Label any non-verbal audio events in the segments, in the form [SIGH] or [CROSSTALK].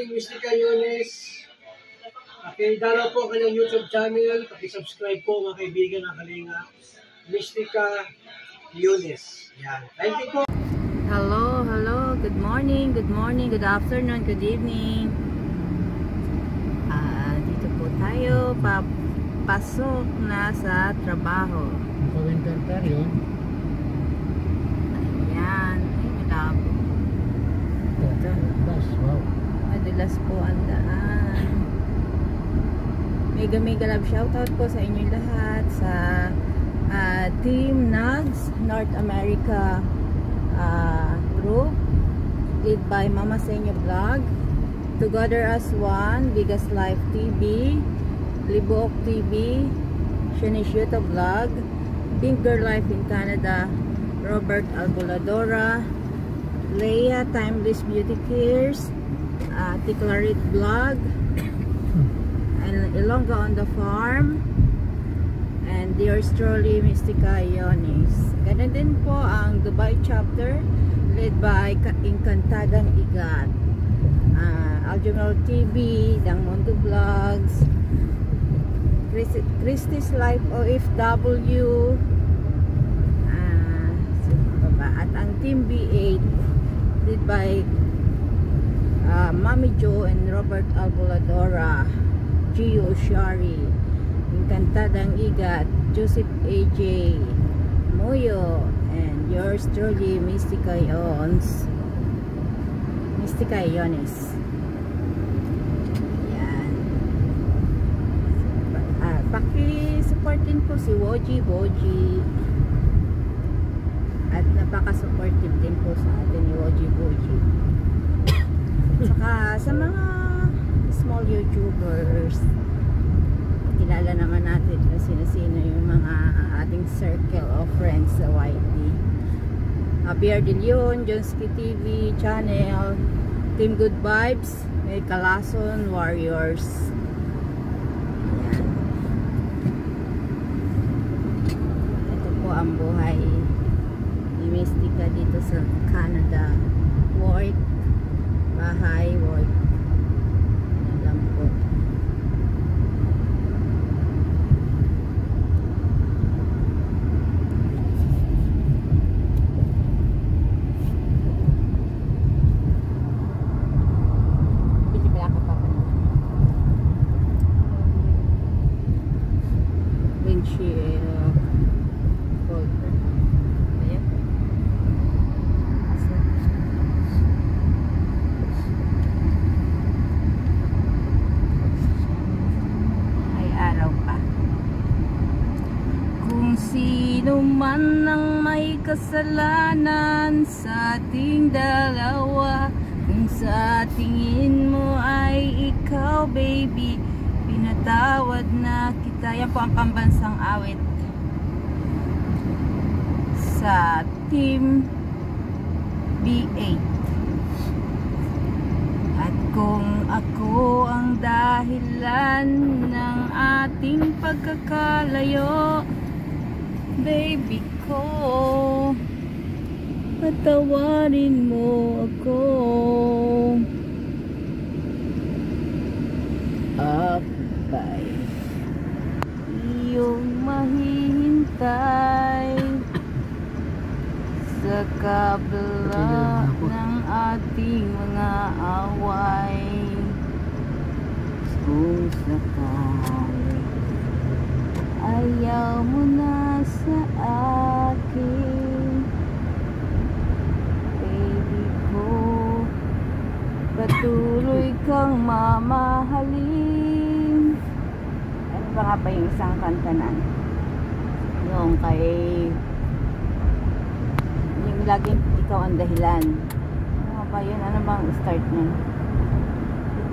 morning, Mystica Yunes. Pakidalo po kanyang YouTube channel. Pakisubscribe po mga kaibigan ng Kalinga. Mystica Yunes. Yan. Thank you po. Hello, hello. Good morning, good morning, good afternoon, good evening. Ah, dito po tayo papasok na sa trabaho. Ka-winter car yun. Ayan. Ay, malabo. Ito. Bus, wow. Madulas po ang daan. Mega mega love shoutout po sa inyo lahat sa ah, Team Nugs North America ah, group led by Mama Senyo Vlog Together as One Biggest Life TV Libuok TV Shanish YouTube Vlog Pink Life in Canada Robert Alboladora Leia Timeless Beauty Cares uh, Ticlarit Vlog and Ilongga on the Farm. And yours truly Mystica Ionis. Ganun din po ang Dubai chapter led by Encantadang Igat. Uh, Aljumal TV Dang Mondo Vlogs. Christ- Christie's Life OFW ba? at ang Team B8 led by uh, Mami Jo and Robert Alboladora, Gio Shari, Encantadang Igat, Joseph AJ, Moyo, and yours truly, Mystica Ions. Mystica Ionis. Yan. Ah, paki-support din po si Woji Boji. At napaka-supportive din po sa atin ni Woji Boji. Saka sa mga small YouTubers, kilala naman natin kung sino-sino yung mga ating circle of friends sa YT. Uh, Pierre De Leon, Jonski TV channel, Team Good Vibes, may Kalason Warriors. Ayan. Ito po ang buhay ni Mystica dito sa Canada. Work, bahay, work. Yan lang po. Bili pala ka pa Windshield. Gold. Ayan. Ay araw pa. Kung sino man ang may kasalanan sa ating dalawa. Kung sa tingin mo ay ikaw baby Pinatawad na kita. Yan po ang pambansang awit Sa Team B8 At kung ako ang dahilan ng ating pagkakalayo Baby ko Patawarin mo ako. Abay. Iyong mahihintay Sa kabila ng ating mga away. Kung sakali Ayaw mo na sa akin Baby ko Patuloy kang mamahalin Ano ba nga ba yung isang kanta na Yung kay Yung laging ikaw ang dahilan Ano ba yun? Ano bang start nun?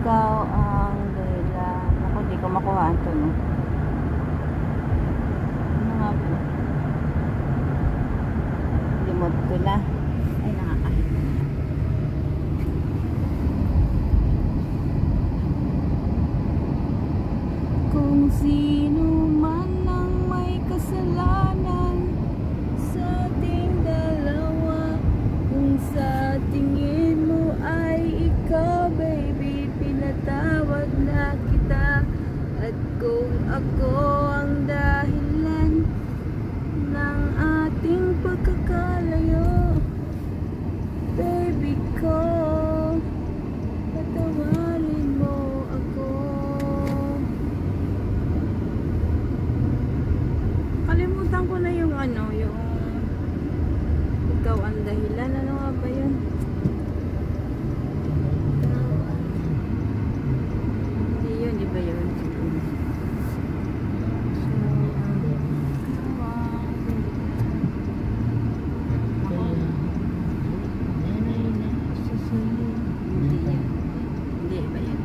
Ikaw ang dahilan Ako di ko makuha ito no Ano nga ba? Limot ko na Ay nakakahiya Kung sino man ang may kasalanan sa ating dalawa Kung sa tingin mo ay ikaw baby Ako ang dahilan ng ating pagkakalayo Baby ko Patawarin mo ako Kalimutan ko na yung ano Yung Ikaw ang dahilan Ano nga ba yun? Ikaw ang Hindi yun, di ba yun? Hindi yun. Hindi ba yun?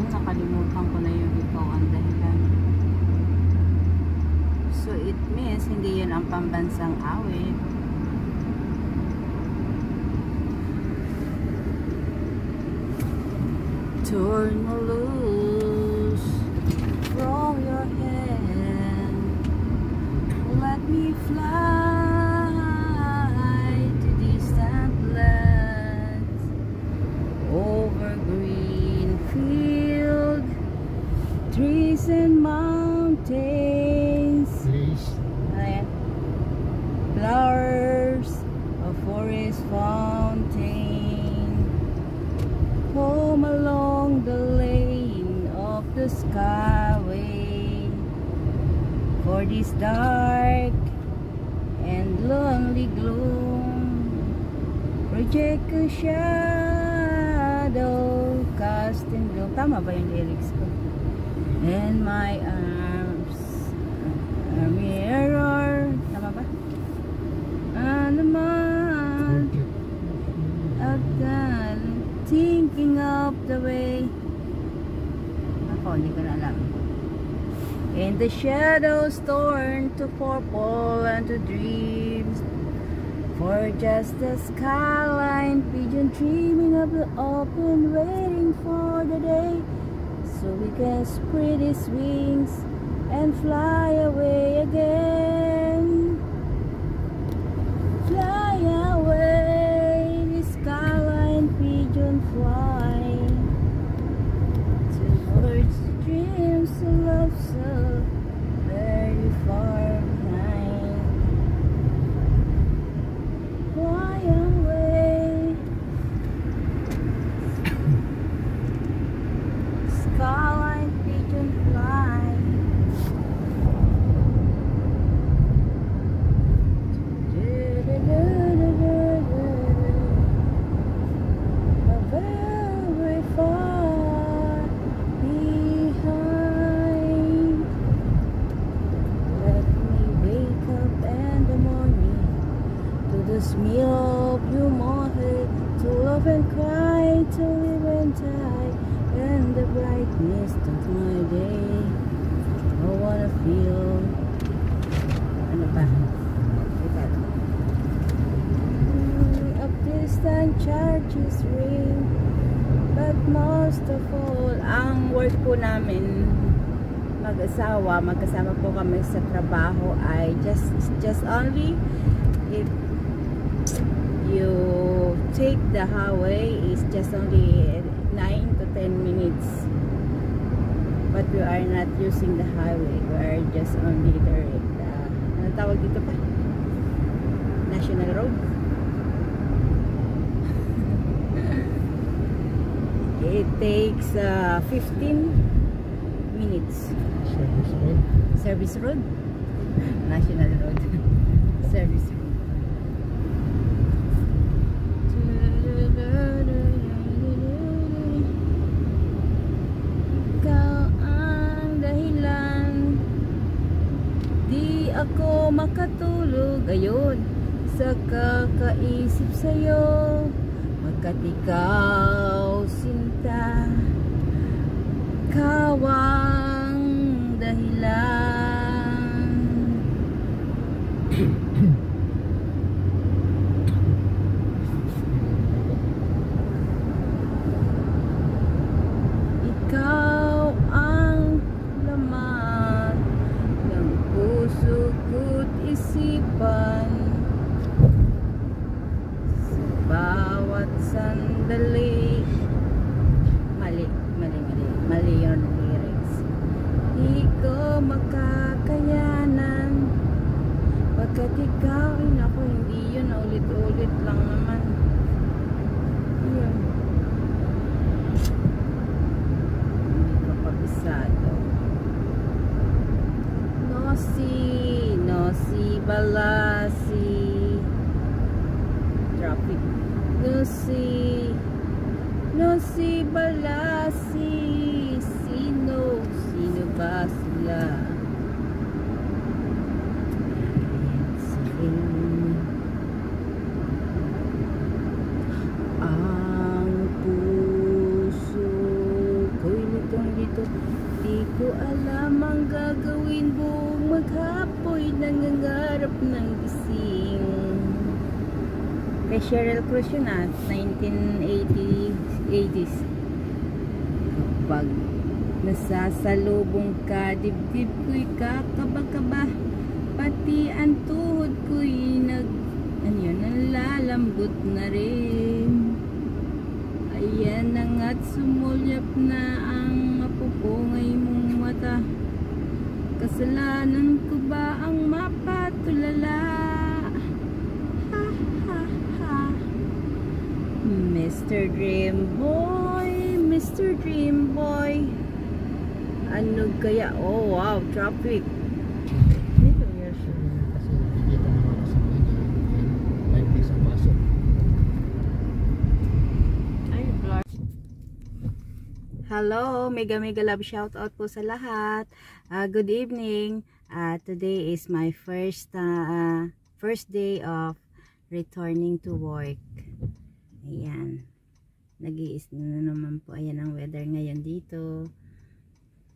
Yung nakalimutan ko na yung ikaw ang dahilan. So it means hindi yun ang pambansang awit. Turn me the skyway. For this dark and lonely gloom, project a shadow cast in gloom. Tama ba yung lyrics ko? And my arms a mirror. Tama ba? And the man of the thinking of the way. Ako, hindi ko na alam. The shadows torn to purple and to dreams. For just the skyline pigeon dreaming of the open, waiting for the day. So we can spread his wings and fly away again. Most of all Ang work po namin Mag-asawa Magkasama po kami sa trabaho Ay just, just only If You Take the highway Is just only 9 to 10 minutes But we are not using the highway We are just only direct uh, Ano tawag dito pa? National Road It takes uh, 15 minutes. Service road. Service road? [LAUGHS] National road. [LAUGHS] Service road. Ako makatulog Ayun Sa kakaisip sa'yo Pagkat ikaw sinta Kawang dahilan Ikaw ang laman ng puso ko't sandali sandali. Mali, mali, mali. Mali yung lyrics. Di ko makakayanan Pagkat ikaw, ay naku, hindi yun. Ulit-ulit lang naman. Yun. Hindi ko kabisado. No si, no si balasi. Traffic. Si, no si balasi. Sino, sino ba sila? Sige. Ang puso ko'y litong dito Di ko alam ang gagawin buong maghapoy Nangangarap ng gising Kay Cheryl Cruz yun ah. 1980s Kapag nasasalubong ka Dibdib ko'y kakaba-kaba Pati ang tuhod ko'y nag ano yun, nalalambot na rin. Ayan na nga't sumulyap na ang mapupungay mong mata. Kasalanan ko ba ang mapatulala? Mr. Dream Boy, Mr. Dream Boy Ano kaya? Oh wow, traffic blur. Hello, mega mega love shout out po sa lahat. Ah, good evening. Ah, today is my first ah, first day of returning to work. Ayan. Nag-iis na naman po. Ayan ang weather ngayon dito.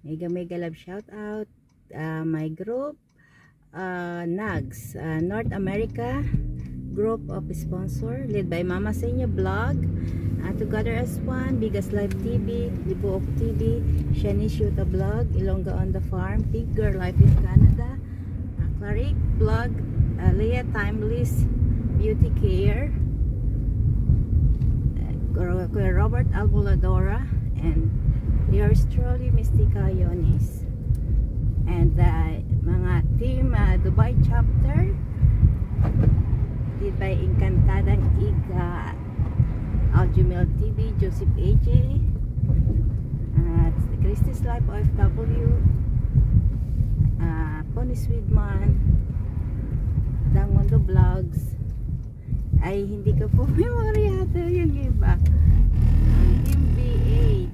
Mega mega love shout out. Ah, my group uh, NAGS, ah, North America group of sponsor led by Mama Senya Vlog uh, Together as One, Bigas Live TV, Libuok TV, Shani Shuta Vlog, Ilongga on the Farm, Pig Girl Life in Canada, uh, Claric Vlog, uh, Leah Timeless Beauty Care, uh, Kuya Robert Albuladora, and yours truly, Mystica Yonis. And uh, mga team uh, Dubai chapter, led by Encantadang Iga, Aljumel TV, Joseph AJ, at the Christie's Life OFW, uh, Pony Swedman, Dang Mundo Vlogs, ay hindi ko po memoryado yung iba. Team B8,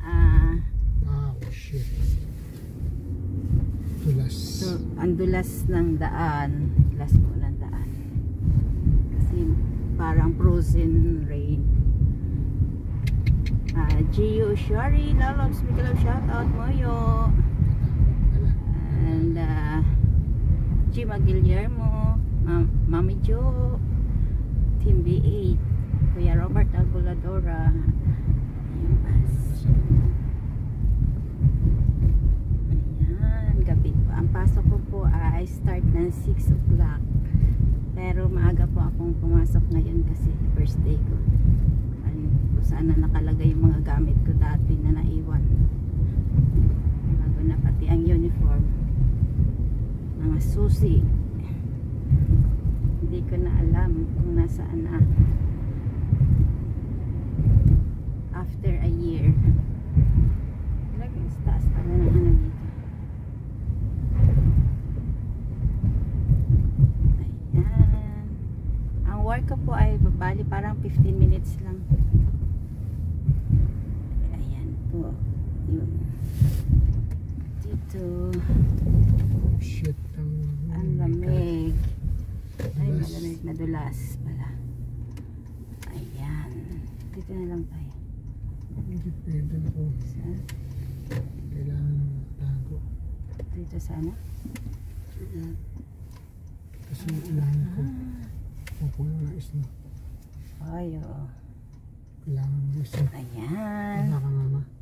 ah, Ah, oh shit. Tulas. So, ang dulas ng daan. Dulas po ng daan. Kasi parang frozen rain. Ah, Gio Shari, Laloms, Miguel shout out mo yo. Ala. And uh, Gima Guillermo, Ma Mami Jo, Team B8, Kuya Robert Albuladora. Ayun, bas. Ayan, gabi po. Ang pasok ko po ay start ng 6 o'clock. Pero maaga po akong pumasok ngayon kasi first day ko. Ayun, kung saan na nakalagay yung mga gamit ko dati na naiwan. Bago na pati ang uniform. Mga susi. Hindi ko na alam kung nasaan na. After a year. Taas pala ng ano dito. Ayan. Ang work ko po ay bali parang 15 minutes lang. Ayan po. Yun. Dito. Oh shit. Ang, Ang lamig. Ay, Dulas. Malamig na dulas pala. Ayan. Dito na lang tayo. Hindi pwede ako. Sa, Kailangan tago. dito sana. Kasi kailangan ko. Pupulo ng isno. Ay, oo. Kailangan ng isno. Ayan. Baka